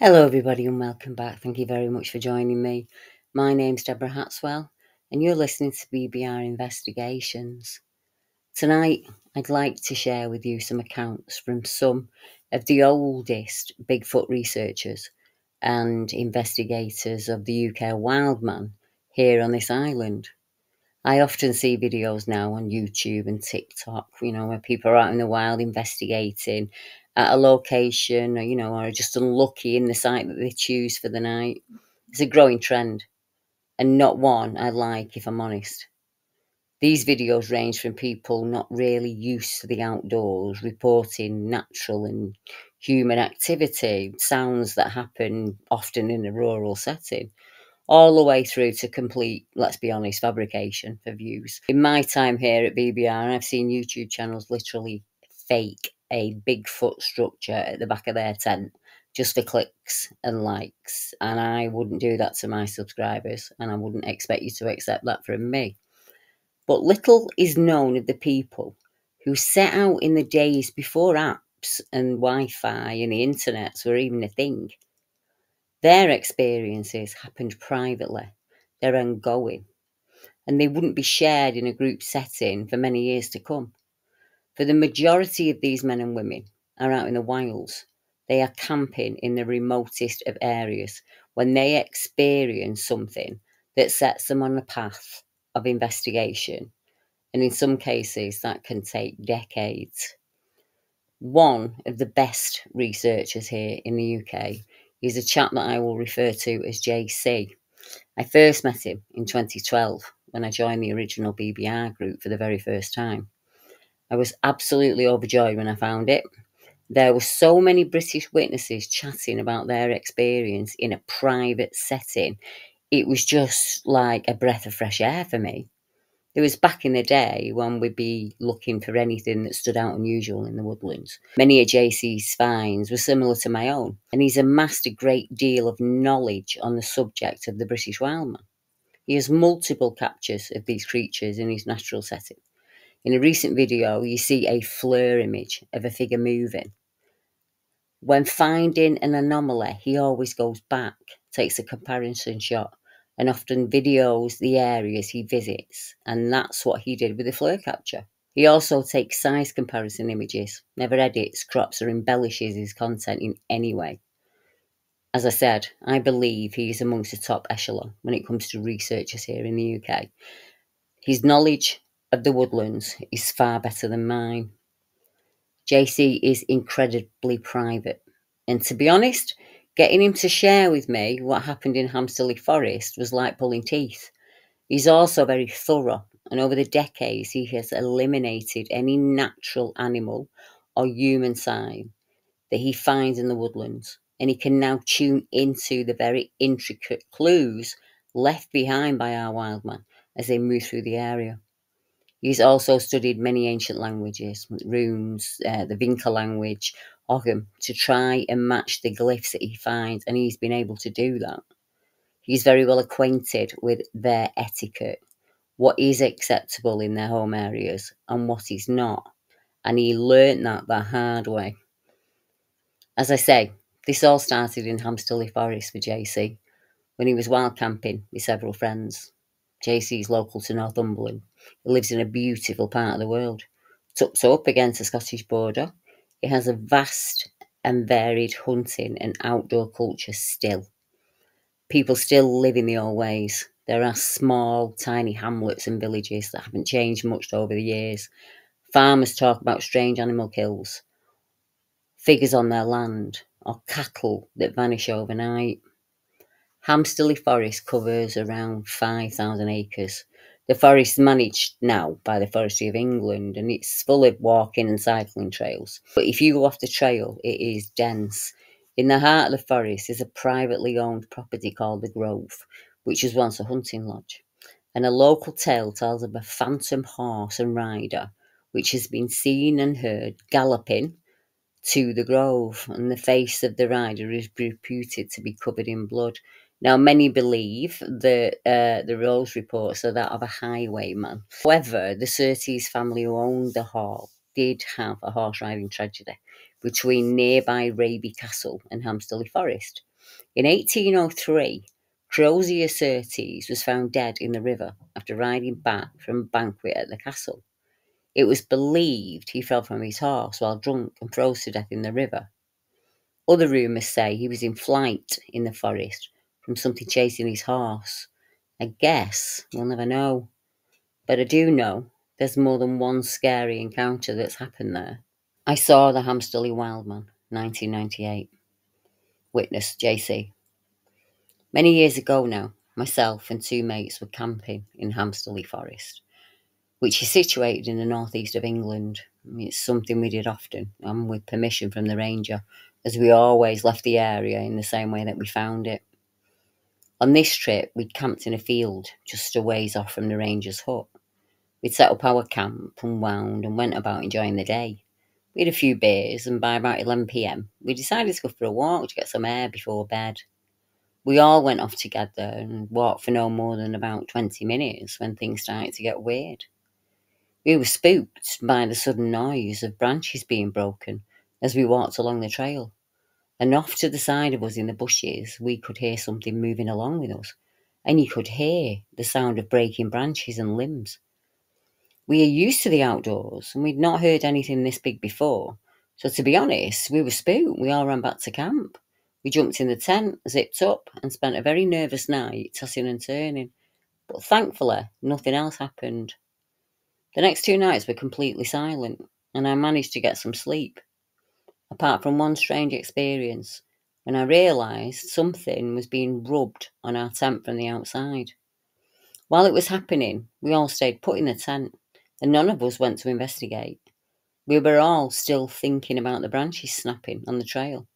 Hello, everybody, and welcome back. Thank you very much for joining me. My name's Deborah Hatswell, and you're listening to BBR Investigations. Tonight, I'd like to share with you some accounts from some of the oldest Bigfoot researchers and investigators of the UK wildman here on this island. I often see videos now on YouTube and TikTok, you know, where people are out in the wild investigating at a location or, you know, are just unlucky in the site that they choose for the night. It's a growing trend and not one I like, if I'm honest. These videos range from people not really used to the outdoors reporting natural and human activity, sounds that happen often in a rural setting, all the way through to complete, let's be honest, fabrication for views. In my time here at BBR, I've seen YouTube channels literally fake a Bigfoot structure at the back of their tent just for clicks and likes. And I wouldn't do that to my subscribers, and I wouldn't expect you to accept that from me. But little is known of the people who set out in the days before apps and Wi Fi and the internet were even a thing. Their experiences happened privately, they're ongoing, and they wouldn't be shared in a group setting for many years to come. For the majority of these men and women are out in the wilds. They are camping in the remotest of areas when they experience something that sets them on a path of investigation. And in some cases, that can take decades. One of the best researchers here in the UK is a chap that I will refer to as JC. I first met him in 2012 when I joined the original BBR group for the very first time. I was absolutely overjoyed when I found it. There were so many British witnesses chatting about their experience in a private setting. It was just like a breath of fresh air for me. It was back in the day when we'd be looking for anything that stood out unusual in the woodlands. Many of JC's finds were similar to my own, and he's amassed a great deal of knowledge on the subject of the British wildman. He has multiple captures of these creatures in his natural setting. In a recent video, you see a FLIR image of a figure moving. When finding an anomaly, he always goes back, takes a comparison shot, and often videos the areas he visits, and that's what he did with the FLIR capture. He also takes size comparison images, never edits, crops, or embellishes his content in any way. As I said, I believe he is amongst the top echelon when it comes to researchers here in the UK. His knowledge of the woodlands is far better than mine. JC is incredibly private, and to be honest, getting him to share with me what happened in Hamsterley Forest was like pulling teeth. He's also very thorough, and over the decades, he has eliminated any natural animal or human sign that he finds in the woodlands, and he can now tune into the very intricate clues left behind by our wildman as they move through the area. He's also studied many ancient languages, runes, uh, the Vinca language, Ogham, to try and match the glyphs that he finds, and he's been able to do that. He's very well acquainted with their etiquette, what is acceptable in their home areas and what is not, and he learnt that the hard way. As I say, this all started in Hamsterley Forest for JC when he was wild camping with several friends. JC is local to Northumberland. Lives in a beautiful part of the world. Tucked up against the Scottish border, it has a vast and varied hunting and outdoor culture still. People still live in the old ways. There are small, tiny hamlets and villages that haven't changed much over the years. Farmers talk about strange animal kills, figures on their land, or cattle that vanish overnight. Hamsterley Forest covers around 5,000 acres. The forest is managed now by the Forestry of England and it's full of walking and cycling trails. But if you go off the trail, it is dense. In the heart of the forest is a privately owned property called the Grove, which was once a hunting lodge. And a local tale tells of a phantom horse and rider which has been seen and heard galloping to the grove, and the face of the rider is reputed to be covered in blood. Now, many believe that uh, the Rolls reports are that of a highwayman. However, the Surtees family who owned the hall did have a horse riding tragedy between nearby Raby Castle and Hamsterley Forest. In 1803, Crozier Surtees was found dead in the river after riding back from a banquet at the castle. It was believed he fell from his horse while drunk and froze to death in the river. Other rumours say he was in flight in the forest from something chasing his horse. I guess we'll never know. But I do know there's more than one scary encounter that's happened there. I saw the Hamsterley Wildman, 1998. Witness JC. Many years ago now, myself and two mates were camping in Hamsterley Forest, which is situated in the northeast of England. It's something we did often and with permission from the ranger, as we always left the area in the same way that we found it. On this trip, we'd camped in a field just a ways off from the ranger's hut. We'd set up our camp, unwound, and went about enjoying the day. We had a few beers, and by about 11pm, we decided to go for a walk to get some air before bed. We all went off together and walked for no more than about 20 minutes when things started to get weird. We were spooked by the sudden noise of branches being broken as we walked along the trail. And off to the side of us in the bushes, we could hear something moving along with us, and you could hear the sound of breaking branches and limbs. We are used to the outdoors, and we'd not heard anything this big before. So, to be honest, we were spooked. We all ran back to camp. We jumped in the tent, zipped up, and spent a very nervous night tossing and turning. But thankfully, nothing else happened. The next two nights were completely silent, and I managed to get some sleep. Apart from one strange experience, when I realised something was being rubbed on our tent from the outside. While it was happening, we all stayed put in the tent, and none of us went to investigate. We were all still thinking about the branches snapping on the trail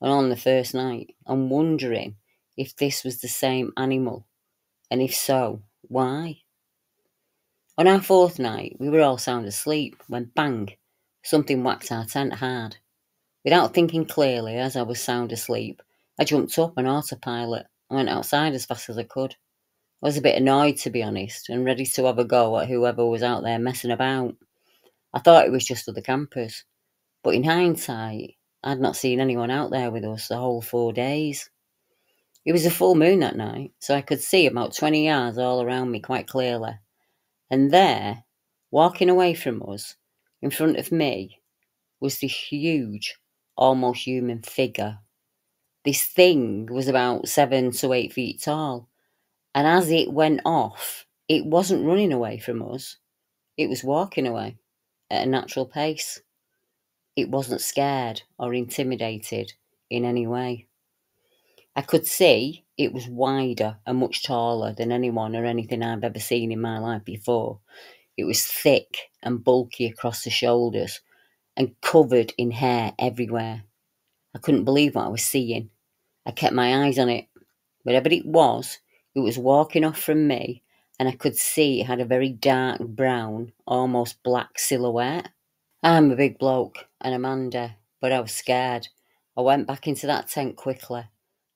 and on the first night and wondering if this was the same animal, and if so, why. On our fourth night, we were all sound asleep when bang, something whacked our tent hard. Without thinking clearly, as I was sound asleep, I jumped up on autopilot and went outside as fast as I could. I was a bit annoyed, to be honest, and ready to have a go at whoever was out there messing about. I thought it was just other campers, but in hindsight, I'd not seen anyone out there with us the whole four days. It was a full moon that night, so I could see about 20 yards all around me quite clearly. And there, walking away from us, in front of me, was this huge, almost human figure. This thing was about seven to eight feet tall, and as it went off, it wasn't running away from us, it was walking away at a natural pace. It wasn't scared or intimidated in any way. I could see it was wider and much taller than anyone or anything I've ever seen in my life before. It was thick and bulky across the shoulders and covered in hair everywhere. I couldn't believe what I was seeing. I kept my eyes on it. Whatever it was, it was walking off from me, and I could see it had a very dark brown, almost black silhouette. I'm a big bloke and Amanda, but I was scared. I went back into that tent quickly,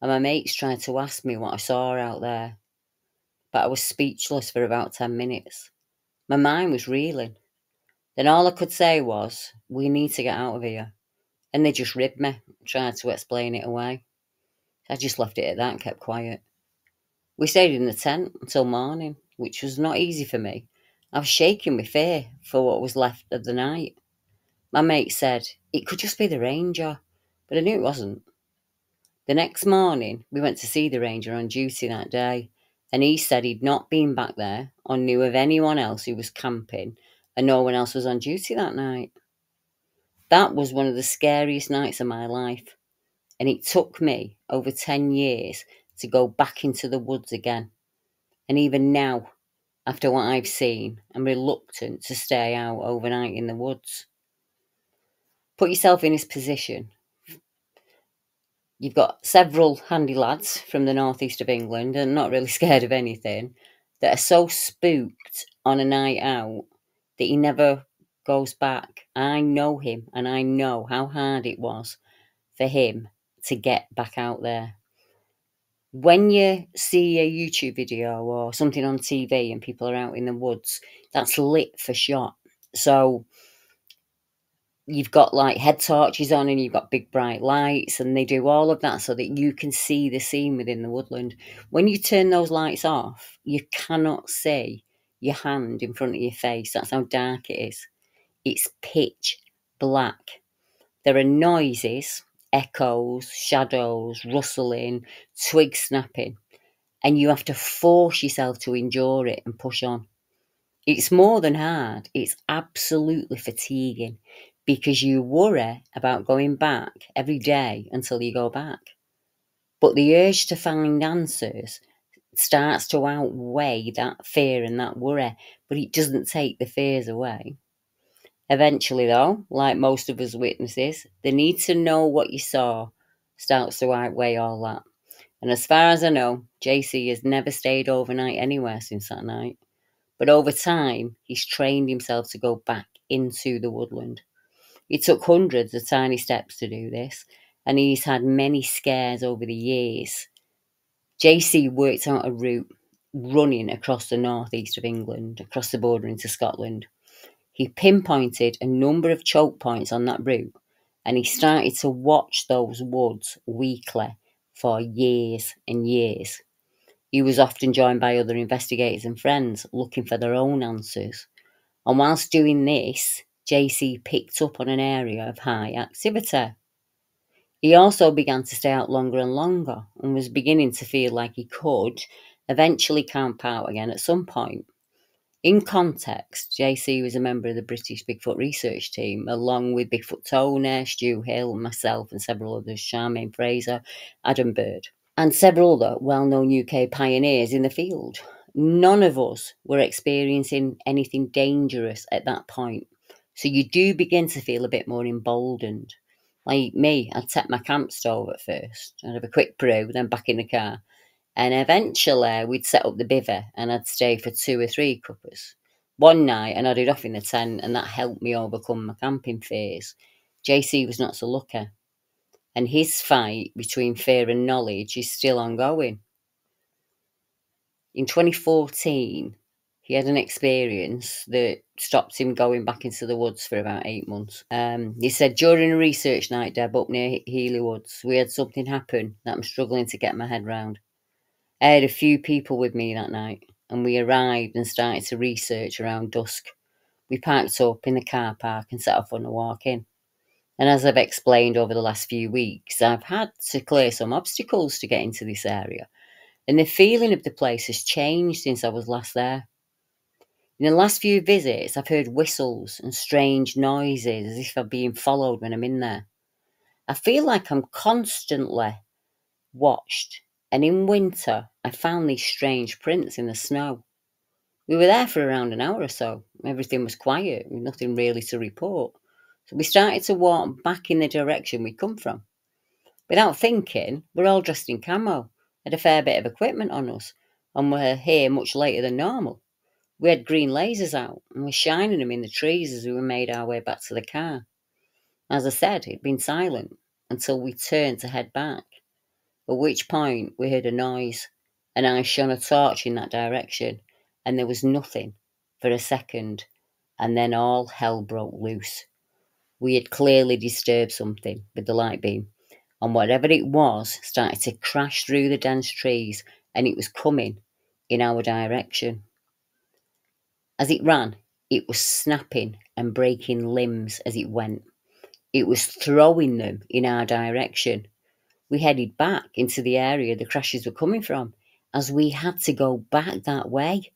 and my mates tried to ask me what I saw out there. But I was speechless for about 10 minutes. My mind was reeling. Then all I could say was, We need to get out of here. And they just ribbed me, tried to explain it away. I just left it at that and kept quiet. We stayed in the tent until morning, which was not easy for me. I was shaking with fear for what was left of the night. My mate said it could just be the ranger, but I knew it wasn't. The next morning, we went to see the ranger on duty that day, and he said he'd not been back there or knew of anyone else who was camping, and no one else was on duty that night. That was one of the scariest nights of my life, and it took me over 10 years to go back into the woods again. And even now, after what I've seen, I'm reluctant to stay out overnight in the woods. Put yourself in his position. You've got several handy lads from the northeast of England and not really scared of anything that are so spooked on a night out that he never goes back. I know him and I know how hard it was for him to get back out there. When you see a YouTube video or something on TV and people are out in the woods, that's lit for shot. So you've got like head torches on and you've got big bright lights and they do all of that so that you can see the scene within the woodland when you turn those lights off you cannot see your hand in front of your face. That's how dark it is. It's pitch black. There are noises echoes shadows rustling twig snapping and you have to force yourself to endure it and push on. It's more than hard. It's absolutely fatiguing because you worry about going back every day until you go back. But the urge to find answers starts to outweigh that fear and that worry, but it doesn't take the fears away. Eventually, though, like most of us witnesses, the need to know what you saw starts to outweigh all that. And as far as I know, JC has never stayed overnight anywhere since that night. But over time, he's trained himself to go back into the woodland. It took hundreds of tiny steps to do this, and he's had many scares over the years. JC worked out a route running across the northeast of England, across the border into Scotland. He pinpointed a number of choke points on that route, and he started to watch those woods weekly for years and years. He was often joined by other investigators and friends looking for their own answers. And whilst doing this, JC picked up on an area of high activity. He also began to stay out longer and longer and was beginning to feel like he could eventually camp out again at some point. In context, JC was a member of the British Bigfoot research team, along with Bigfoot Tony, Stu Hill, myself, and several others, Charmaine Fraser, Adam Bird, and several other well known UK pioneers in the field. None of us were experiencing anything dangerous at that point, so you do begin to feel a bit more emboldened. Like me, I'd set my camp stove at first. I'd have a quick brew, then back in the car. And eventually we'd set up the bivvy and I'd stay for two or three cuppers. One night and I nodded off in the tent and that helped me overcome my camping fears. JC was not so lucky. And his fight between fear and knowledge is still ongoing. In 2014, he had an experience that stopped him going back into the woods for about eight months. Um, he said, during a research night, Deb, up near Healy Woods, we had something happen that I'm struggling to get my head round. I had a few people with me that night, and we arrived and started to research around dusk. We parked up in the car park and set off on a walk in. And as I've explained over the last few weeks, I've had to clear some obstacles to get into this area. And the feeling of the place has changed since I was last there. In the last few visits, I've heard whistles and strange noises as if I'm being followed when I'm in there. I feel like I'm constantly watched, and in winter, I found these strange prints in the snow. We were there for around an hour or so. Everything was quiet, nothing really to report. So we started to walk back in the direction we'd come from. Without thinking, we're all dressed in camo, had a fair bit of equipment on us, and were here much later than normal. We had green lasers out and were shining them in the trees as we made our way back to the car. As I said, it'd been silent until we turned to head back, at which point we heard a noise and I shone a torch in that direction and there was nothing for a second and then all hell broke loose. We had clearly disturbed something with the light beam and whatever it was started to crash through the dense trees and it was coming in our direction. As it ran, it was snapping and breaking limbs as it went. It was throwing them in our direction. We headed back into the area the crashes were coming from, as we had to go back that way.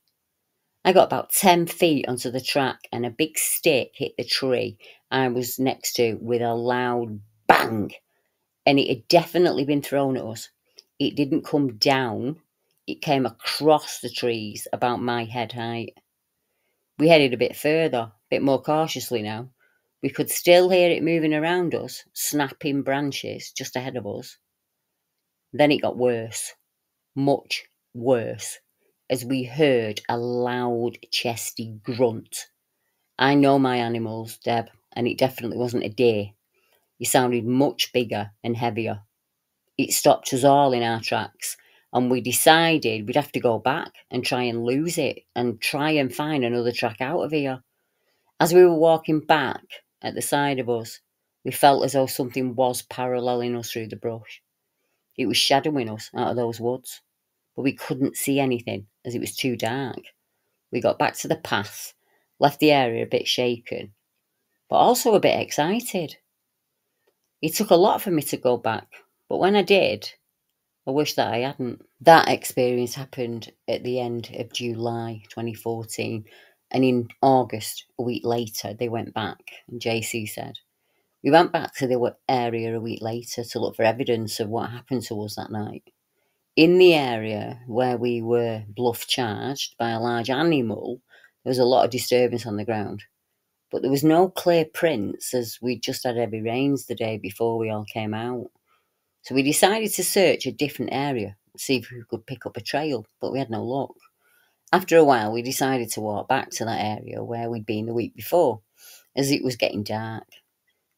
I got about 10 feet onto the track and a big stick hit the tree I was next to with a loud bang. And it had definitely been thrown at us. It didn't come down, it came across the trees about my head height. We headed a bit further, a bit more cautiously now. We could still hear it moving around us, snapping branches just ahead of us. Then it got worse, much worse, as we heard a loud, chesty grunt. I know my animals, Deb, and it definitely wasn't a deer. It sounded much bigger and heavier. It stopped us all in our tracks and we decided we'd have to go back and try and lose it and try and find another track out of here. As we were walking back, at the side of us. We felt as though something was paralleling us through the brush. It was shadowing us out of those woods, but we couldn't see anything as it was too dark. We got back to the path, left the area a bit shaken, but also a bit excited. It took a lot for me to go back, but when I did, I wish that I hadn't. That experience happened at the end of July 2014, and in August, a week later, they went back, and JC said, We went back to the area a week later to look for evidence of what happened to us that night. In the area where we were bluff charged by a large animal, there was a lot of disturbance on the ground. But there was no clear prints as we'd just had heavy rains the day before we all came out. So we decided to search a different area, see if we could pick up a trail, but we had no luck. After a while, we decided to walk back to that area where we'd been the week before, as it was getting dark.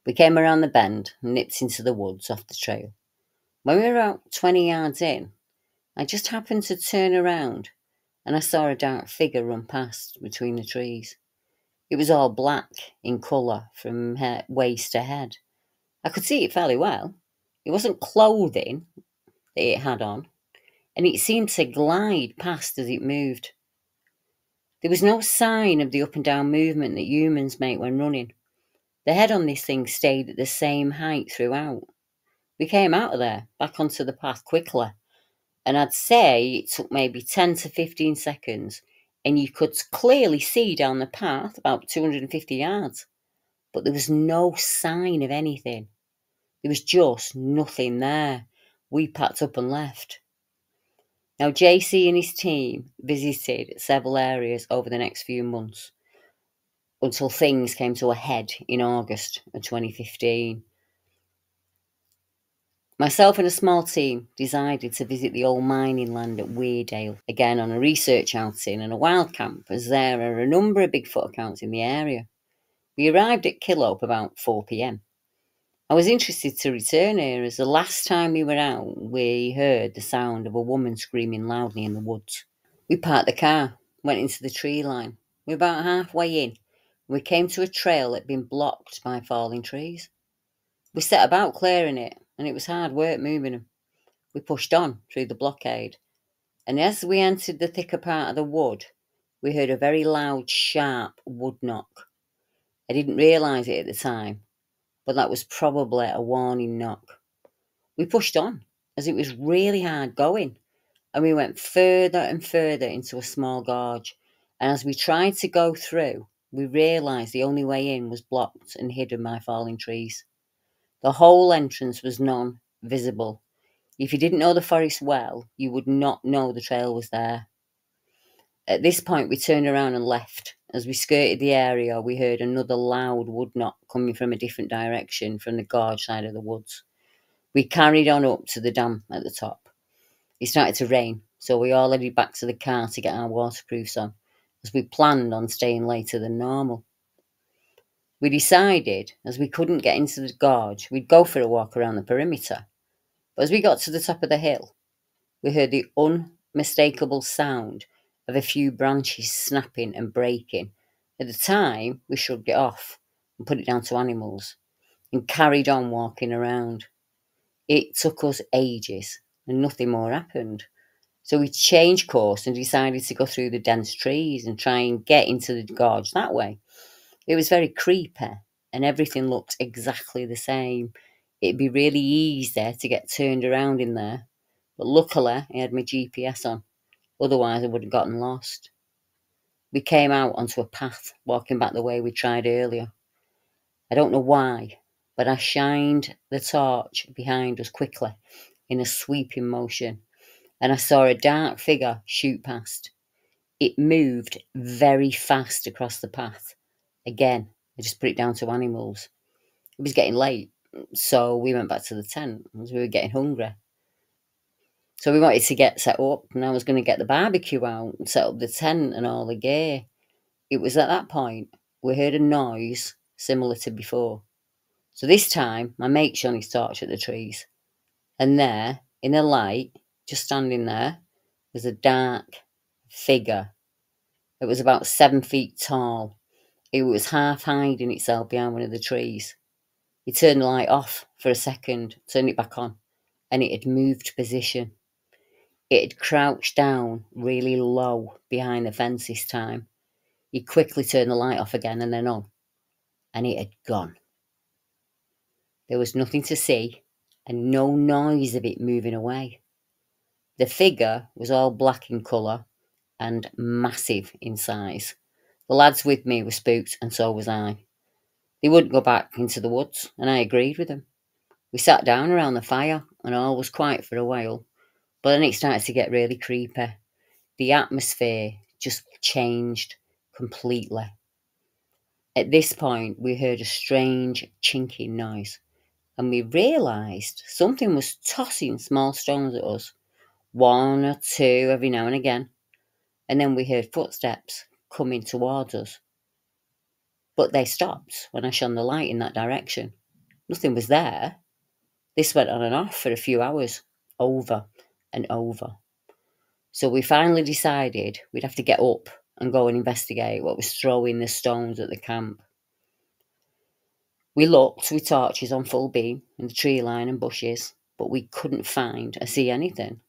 We came around the bend and nipped into the woods off the trail. When we were about 20 yards in, I just happened to turn around and I saw a dark figure run past between the trees. It was all black in colour from waist to head. I could see it fairly well, it wasn't clothing that it had on, and it seemed to glide past as it moved. There was no sign of the up and down movement that humans make when running. The head on this thing stayed at the same height throughout. We came out of there, back onto the path quickly, and I'd say it took maybe 10 to 15 seconds, and you could clearly see down the path about 250 yards, but there was no sign of anything. There was just nothing there. We packed up and left. Now, JC and his team visited several areas over the next few months until things came to a head in August of 2015. Myself and a small team decided to visit the old mining land at Weardale, again on a research outing and a wild camp, as there are a number of Bigfoot accounts in the area. We arrived at Killhope about 4 pm. I was interested to return here as the last time we were out, we heard the sound of a woman screaming loudly in the woods. We parked the car, went into the tree line. We were about halfway in. We came to a trail that had been blocked by falling trees. We set about clearing it, and it was hard work moving them. We pushed on through the blockade, and as we entered the thicker part of the wood, we heard a very loud, sharp wood knock. I didn't realise it at the time, but that was probably a warning knock. We pushed on as it was really hard going, and we went further and further into a small gorge. And as we tried to go through, we realised the only way in was blocked and hidden by falling trees. The whole entrance was non visible. If you didn't know the forest well, you would not know the trail was there. At this point, we turned around and left. As we skirted the area, we heard another loud wood knock coming from a different direction from the gorge side of the woods. We carried on up to the dam at the top. It started to rain, so we all headed back to the car to get our waterproofs on, as we planned on staying later than normal. We decided, as we couldn't get into the gorge, we'd go for a walk around the perimeter. But as we got to the top of the hill, we heard the unmistakable sound of a few branches snapping and breaking. At the time, we shrugged it off and put it down to animals and carried on walking around. It took us ages and nothing more happened. So we changed course and decided to go through the dense trees and try and get into the gorge that way. It was very creepy and everything looked exactly the same. It'd be really easy to get turned around in there. But luckily, I had my GPS on. Otherwise, I would have gotten lost. We came out onto a path, walking back the way we tried earlier. I don't know why, but I shined the torch behind us quickly in a sweeping motion, and I saw a dark figure shoot past. It moved very fast across the path. Again, I just put it down to animals. It was getting late, so we went back to the tent as we were getting hungry. So we wanted to get set up, and I was going to get the barbecue out and set up the tent and all the gear. It was at that point we heard a noise similar to before. So this time, my mate shone his torch at the trees, and there, in the light, just standing there, was a dark figure. It was about seven feet tall. It was half hiding itself behind one of the trees. He turned the light off for a second, turned it back on, and it had moved position. It had crouched down really low behind the fence this time. He quickly turned the light off again and then on, and it had gone. There was nothing to see and no noise of it moving away. The figure was all black in colour and massive in size. The lads with me were spooked, and so was I. They wouldn't go back into the woods, and I agreed with them. We sat down around the fire, and all was quiet for a while. But then it started to get really creepy. The atmosphere just changed completely. At this point, we heard a strange chinking noise and we realised something was tossing small stones at us, one or two every now and again. And then we heard footsteps coming towards us. But they stopped when I shone the light in that direction. Nothing was there. This went on and off for a few hours, over and over. So we finally decided we'd have to get up and go and investigate what was throwing the stones at the camp. We looked with torches on full beam in the tree line and bushes, but we couldn't find or see anything.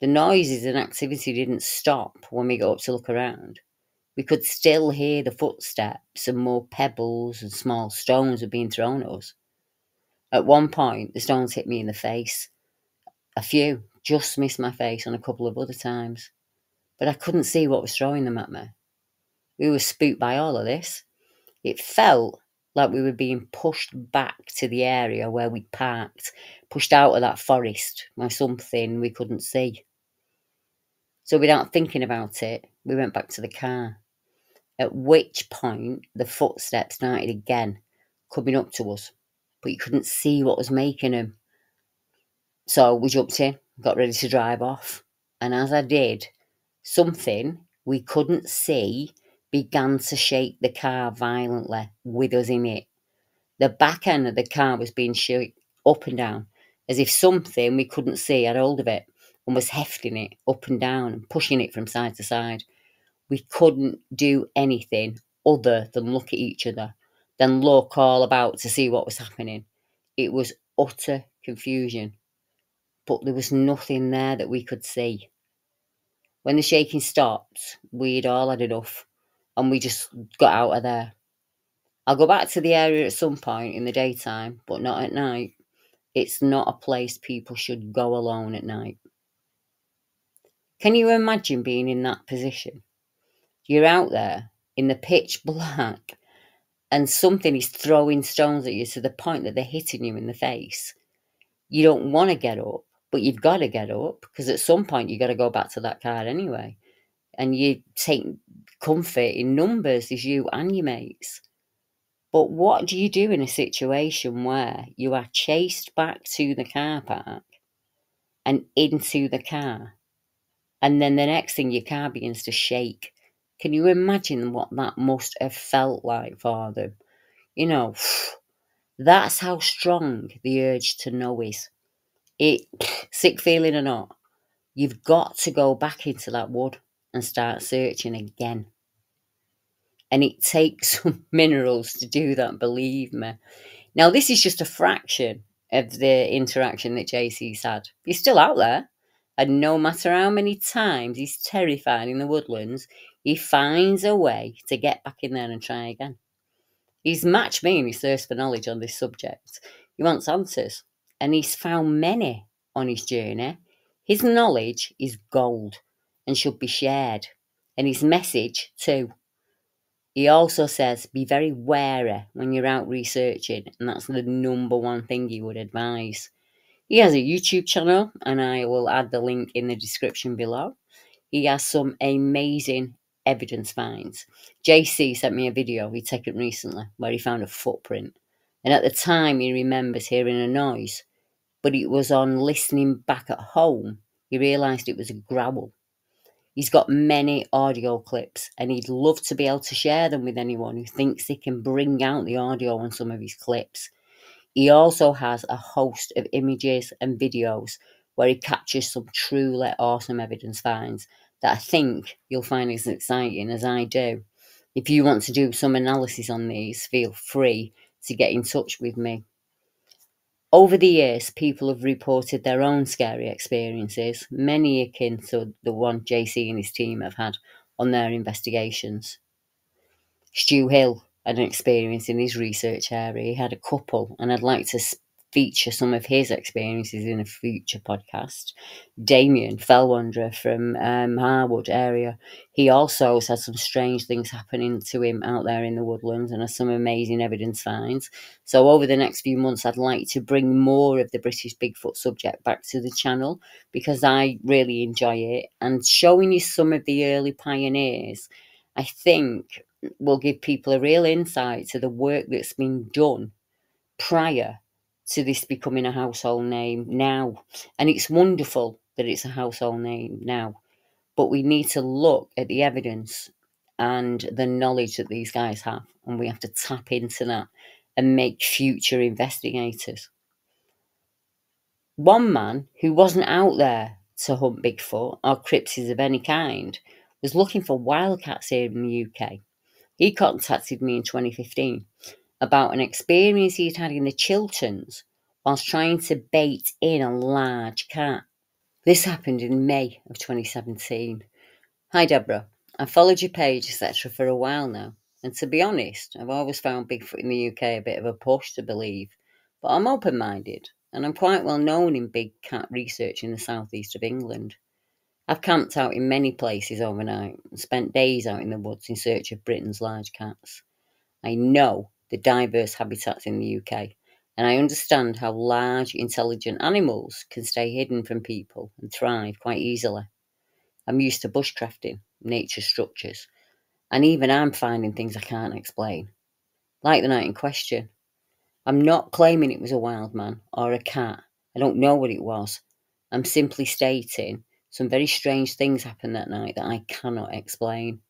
The noises and activity didn't stop when we got up to look around. We could still hear the footsteps and more pebbles and small stones were being thrown at us. At one point, the stones hit me in the face. A few just missed my face on a couple of other times, but I couldn't see what was throwing them at me. We were spooked by all of this. It felt like we were being pushed back to the area where we parked, pushed out of that forest by something we couldn't see. So, without thinking about it, we went back to the car. At which point, the footsteps started again, coming up to us, but you couldn't see what was making them. So, we jumped in, got ready to drive off, and as I did, something we couldn't see began to shake the car violently with us in it. The back end of the car was being shook up and down, as if something we couldn't see had hold of it and was hefting it up and down and pushing it from side to side. We couldn't do anything other than look at each other, then look all about to see what was happening. It was utter confusion, but there was nothing there that we could see. When the shaking stopped, we'd all had enough and we just got out of there. I'll go back to the area at some point in the daytime, but not at night. It's not a place people should go alone at night. Can you imagine being in that position? You're out there in the pitch black and something is throwing stones at you to the point that they're hitting you in the face. You don't want to get up, but you've got to get up because at some point you've got to go back to that car anyway. And you take comfort in numbers as you and your mates. But what do you do in a situation where you are chased back to the car park and into the car? And then the next thing your car begins to shake. Can you imagine what that must have felt like for them? You know, that's how strong the urge to know is. It, sick feeling or not, you've got to go back into that wood and start searching again. And it takes some minerals to do that, believe me. Now, this is just a fraction of the interaction that JC's had. He's still out there. And no matter how many times he's terrified in the woodlands, he finds a way to get back in there and try again. He's matched me in his thirst for knowledge on this subject. He wants answers, and he's found many on his journey. His knowledge is gold and should be shared, and his message too. He also says be very wary when you're out researching, and that's the number one thing he would advise. He has a YouTube channel, and I will add the link in the description below. He has some amazing evidence finds. JC sent me a video he'd taken recently where he found a footprint, and at the time he remembers hearing a noise, but it was on listening back at home he realised it was a growl He's got many audio clips and he'd love to be able to share them with anyone who thinks they can bring out the audio on some of his clips. He also has a host of images and videos where he captures some truly awesome evidence finds that I think you'll find as exciting as I do. If you want to do some analysis on these, feel free to get in touch with me. Over the years, people have reported their own scary experiences, many akin to the one JC and his team have had on their investigations. Stu Hill had an experience in his research area. He had a couple, and I'd like to feature some of his experiences in a future podcast. Damien Fellwanderer from um, Harwood area, he also has had some strange things happening to him out there in the woodlands and has some amazing evidence finds. So over the next few months, I'd like to bring more of the British Bigfoot subject back to the channel because I really enjoy it and showing you some of the early pioneers. I think will give people a real insight to the work that's been done prior to this becoming a household name now. And it's wonderful that it's a household name now. But we need to look at the evidence and the knowledge that these guys have. And we have to tap into that and make future investigators. One man who wasn't out there to hunt Bigfoot or cryptids of any kind was looking for wildcats here in the UK. He contacted me in 2015 about an experience he'd had in the Chilterns whilst trying to bait in a large cat. This happened in May of 2017. Hi, Deborah. I've followed your page, etc., for a while now, and to be honest, I've always found Bigfoot in the UK a bit of a push to believe, but I'm open minded, and I'm quite well known in big cat research in the southeast of England. I've camped out in many places overnight and spent days out in the woods in search of Britain's large cats. I know the diverse habitats in the UK, and I understand how large, intelligent animals can stay hidden from people and thrive quite easily. I'm used to bushcrafting, nature structures, and even I'm finding things I can't explain. Like the night in question. I'm not claiming it was a wild man or a cat. I don't know what it was. I'm simply stating some very strange things happened that night that I cannot explain.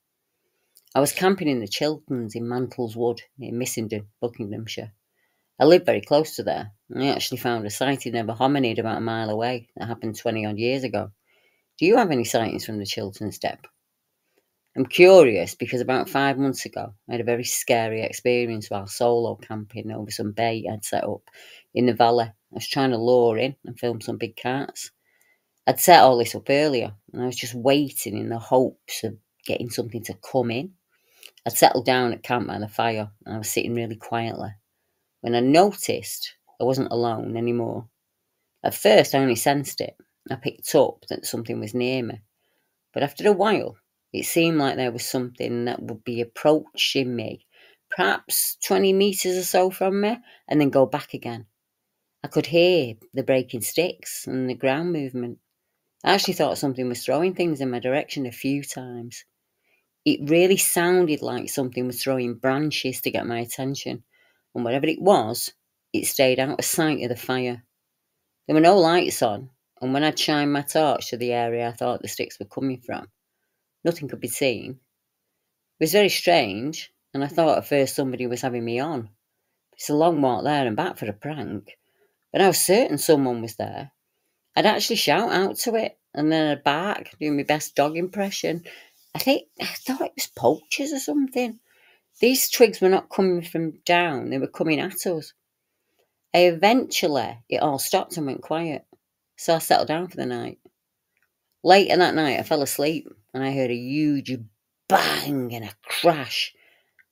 I was camping in the Chilterns in Mantles Wood near Missenden, Buckinghamshire. I live very close to there. I actually found a sighting of a hominid about a mile away that happened 20 odd years ago. Do you have any sightings from the Chilterns, Deb? I'm curious because about five months ago, I had a very scary experience while solo camping over some bait I'd set up in the valley. I was trying to lure in and film some big cats. I'd set all this up earlier and I was just waiting in the hopes of getting something to come in. I'd settled down at camp by the fire and I was sitting really quietly when I noticed I wasn't alone anymore. At first, I only sensed it. I picked up that something was near me. But after a while, it seemed like there was something that would be approaching me, perhaps 20 metres or so from me, and then go back again. I could hear the breaking sticks and the ground movement. I actually thought something was throwing things in my direction a few times. It really sounded like something was throwing branches to get my attention, and whatever it was, it stayed out of sight of the fire. There were no lights on, and when I shined my torch to the area I thought the sticks were coming from, nothing could be seen. It was very strange, and I thought at first somebody was having me on. It's a long walk there and back for a prank, but I was certain someone was there. I'd actually shout out to it, and then I'd bark, doing my best dog impression, I think I thought it was poachers or something. These twigs were not coming from down, they were coming at us. Eventually it all stopped and went quiet. So I settled down for the night. Later that night I fell asleep and I heard a huge bang and a crash.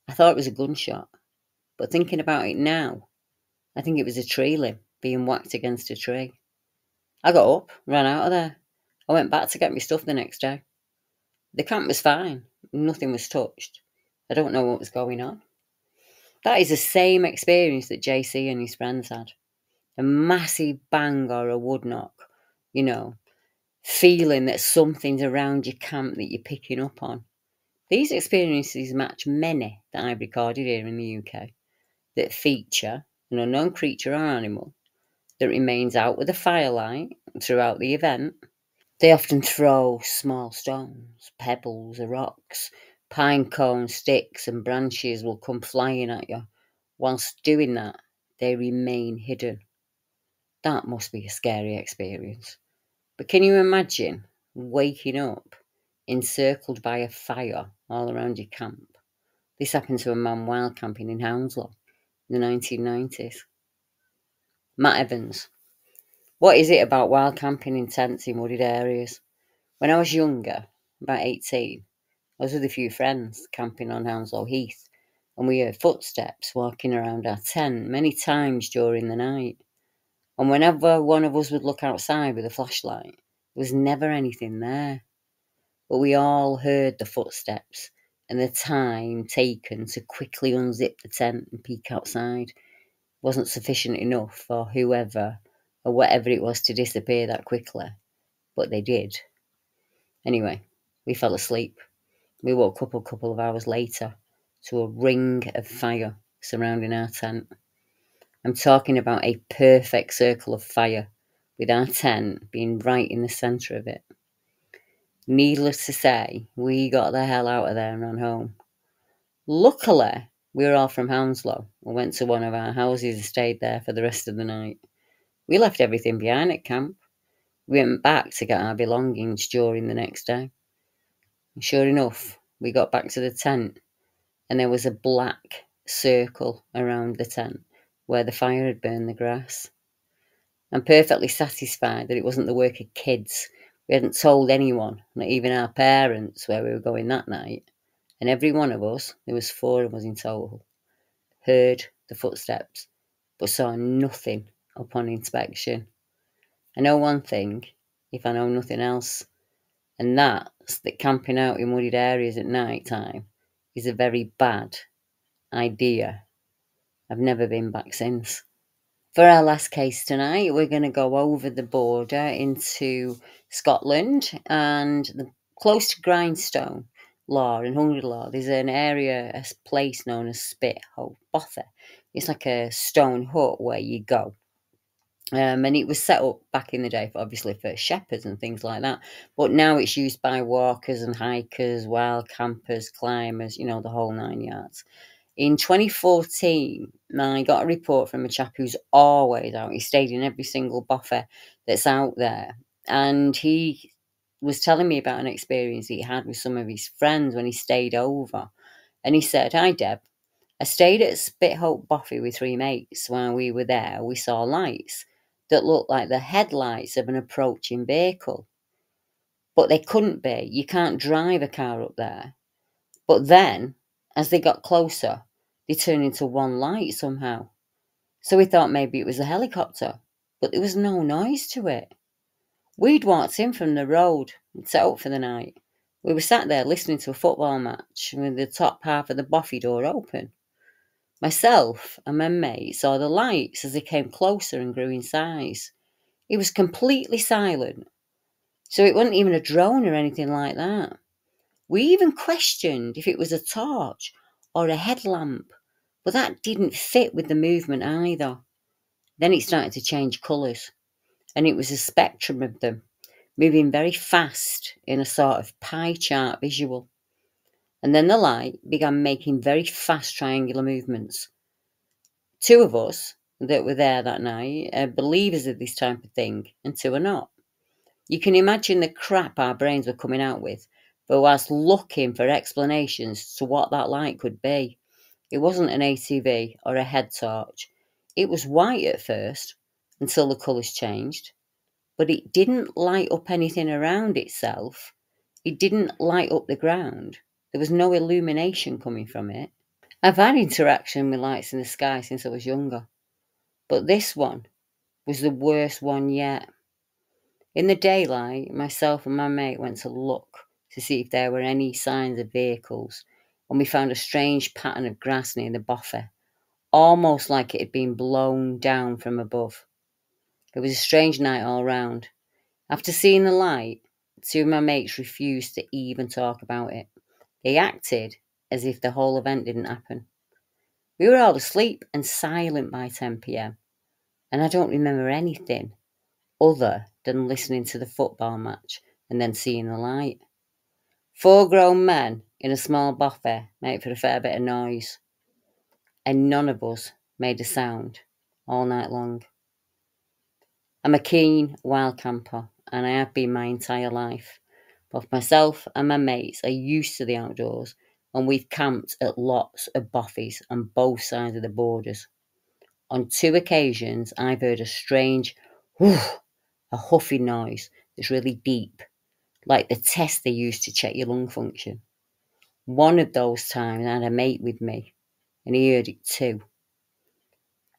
I thought it was a gunshot. But thinking about it now, I think it was a tree limb being whacked against a tree. I got up, ran out of there. I went back to get my stuff the next day. The camp was fine, nothing was touched. I don't know what was going on. That is the same experience that JC and his friends had. A massive bang or a wood knock, you know, feeling that something's around your camp that you're picking up on. These experiences match many that I've recorded here in the UK that feature an unknown creature or animal that remains out with the firelight throughout the event they often throw small stones, pebbles, or rocks. Pine cones, sticks, and branches will come flying at you. Whilst doing that, they remain hidden. That must be a scary experience. But can you imagine waking up encircled by a fire all around your camp? This happened to a man wild camping in Hounslow in the 1990s. Matt Evans. What is it about wild camping in tents in wooded areas? When I was younger, about 18, I was with a few friends camping on Hounslow Heath, and we heard footsteps walking around our tent many times during the night. And whenever one of us would look outside with a flashlight, there was never anything there. But we all heard the footsteps and the time taken to quickly unzip the tent and peek outside wasn't sufficient enough for whoever or whatever it was to disappear that quickly. But they did. Anyway, we fell asleep. We woke up a couple of hours later to a ring of fire surrounding our tent. I'm talking about a perfect circle of fire, with our tent being right in the centre of it. Needless to say, we got the hell out of there and ran home. Luckily, we were all from Hounslow and went to one of our houses and stayed there for the rest of the night. We left everything behind at camp. We went back to get our belongings during the next day. Sure enough, we got back to the tent and there was a black circle around the tent where the fire had burned the grass. I'm perfectly satisfied that it wasn't the work of kids. We hadn't told anyone, not even our parents, where we were going that night. And every one of us, there was four of us in total, heard the footsteps, but saw nothing upon inspection. I know one thing, if I know nothing else, and that's that camping out in wooded areas at night time is a very bad idea. I've never been back since. For our last case tonight, we're going to go over the border into Scotland and the, close to Grindstone Law and Hungry Law. There's an area, a place known as Spit Hole Bother. It's like a stone hut where you go. Um, and it was set up back in the day, for, obviously, for shepherds and things like that. But now it's used by walkers and hikers, wild campers, climbers, you know, the whole nine yards. In 2014, I got a report from a chap who's always out. He stayed in every single bothy that's out there. And he was telling me about an experience he had with some of his friends when he stayed over. And he said, Hi, Deb. I stayed at Spithope Bothy with three mates. While we were there, we saw lights that looked like the headlights of an approaching vehicle. But they couldn't be. You can't drive a car up there. But then, as they got closer, they turned into one light somehow. So we thought maybe it was a helicopter, but there was no noise to it. We'd walked in from the road and set up for the night. We were sat there listening to a football match with the top half of the bothy door open. Myself and my mate saw the lights as they came closer and grew in size. It was completely silent, so it wasn't even a drone or anything like that. We even questioned if it was a torch or a headlamp but that didn't fit with the movement either. Then it started to change colours, and it was a spectrum of them, moving very fast in a sort of pie chart visual. And then the light began making very fast triangular movements. Two of us that were there that night are believers of this type of thing, and two are not. You can imagine the crap our brains were coming out with, but whilst looking for explanations to what that light could be. It wasn't an ATV or a head torch. It was white at first until the colours changed, but it didn't light up anything around itself. It didn't light up the ground. There was no illumination coming from it. I've had interaction with lights in the sky since I was younger, but this one was the worst one yet. In the daylight, myself and my mate went to look to see if there were any signs of vehicles and we found a strange pattern of grass near the bothy, almost like it had been blown down from above. It was a strange night all round. After seeing the light, two of my mates refused to even talk about it. They acted as if the whole event didn't happen. We were all asleep and silent by 10 pm, and I don't remember anything other than listening to the football match and then seeing the light. Four grown men in a small bothy make for a fair bit of noise, and none of us made a sound all night long. I'm a keen wild camper, and I have been my entire life. Both myself and my mates are used to the outdoors, and we've camped at lots of bothies on both sides of the borders. On two occasions, I've heard a strange whoosh, a huffing noise that's really deep, like the test they use to check your lung function. One of those times, I had a mate with me, and he heard it too.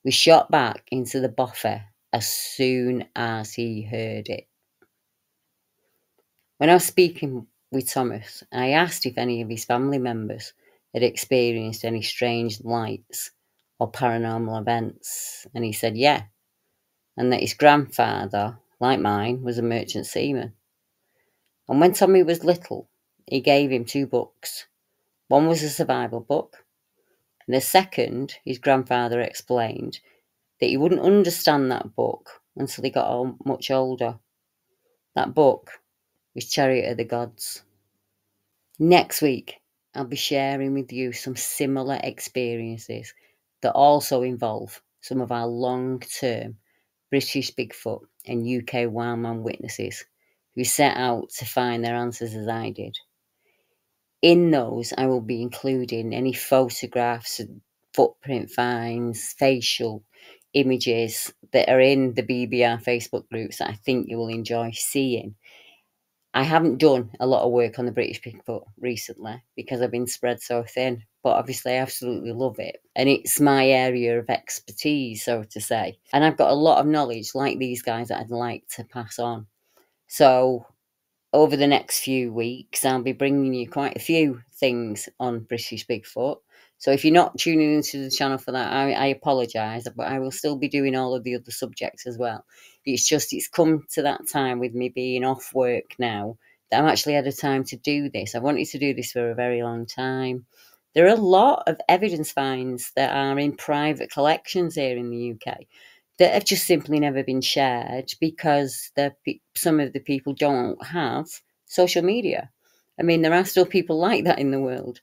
We shot back into the bothy as soon as he heard it. When I was speaking with Thomas, I asked if any of his family members had experienced any strange lights or paranormal events, and he said yeah, and that his grandfather, like mine, was a merchant seaman. And when Tommy was little, he gave him two books. One was a survival book, and the second, his grandfather explained that he wouldn't understand that book until he got much older. That book was Chariot of the Gods. Next week, I'll be sharing with you some similar experiences that also involve some of our long term British Bigfoot and UK Wildman witnesses who set out to find their answers as I did. In those, I will be including any photographs, footprint finds, facial images that are in the BBR Facebook groups that I think you will enjoy seeing I haven't done a lot of work on the British Bigfoot recently because I've been spread so thin. But obviously, I absolutely love it. And it's my area of expertise, so to say. And I've got a lot of knowledge, like these guys, that I'd like to pass on. So, over the next few weeks, I'll be bringing you quite a few things on British Bigfoot. So if you're not tuning into the channel for that, I, I apologise, but I will still be doing all of the other subjects as well. It's just it's come to that time with me being off work now that I'm actually had a time to do this. I wanted to do this for a very long time. There are a lot of evidence finds that are in private collections here in the UK that have just simply never been shared because some of the people don't have social media. I mean, there are still people like that in the world.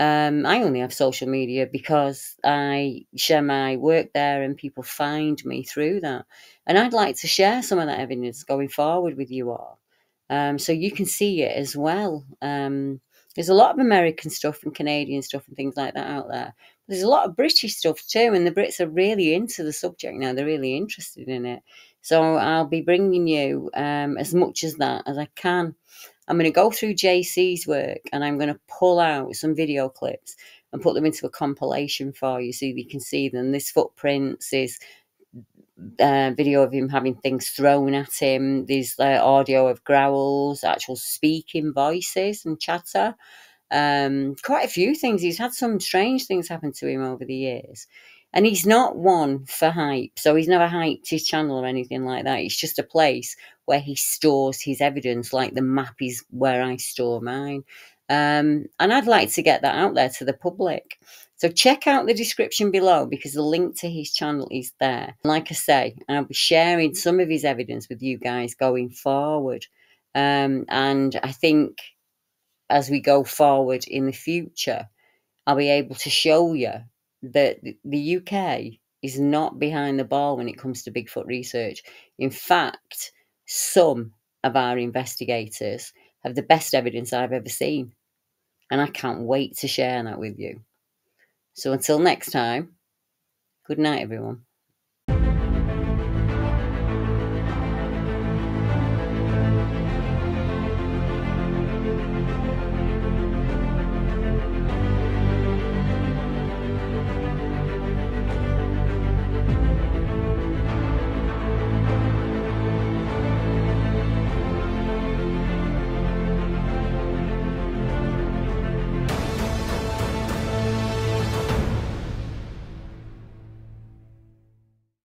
Um, I only have social media because I share my work there and people find me through that. And I'd like to share some of that evidence going forward with you all. Um, so you can see it as well. Um, there's a lot of American stuff and Canadian stuff and things like that out there. There's a lot of British stuff too, and the Brits are really into the subject now. They're really interested in it. So I'll be bringing you um, as much as that as I can. I'm going to go through JC's work and I'm going to pull out some video clips and put them into a compilation for you so you can see them. This footprints is uh, video of him having things thrown at him. There's uh, audio of growls, actual speaking voices and chatter. Um, quite a few things. He's had some strange things happen to him over the years. And he's not one for hype. So he's never hyped his channel or anything like that. It's just a place where he stores his evidence, like the map is where I store mine. Um, and I'd like to get that out there to the public. So check out the description below because the link to his channel is there. Like I say, I'll be sharing some of his evidence with you guys going forward. Um, and I think as we go forward in the future, I'll be able to show you that the UK is not behind the ball when it comes to Bigfoot research. In fact, some of our investigators have the best evidence I've ever seen. And I can't wait to share that with you. So until next time, good night, everyone.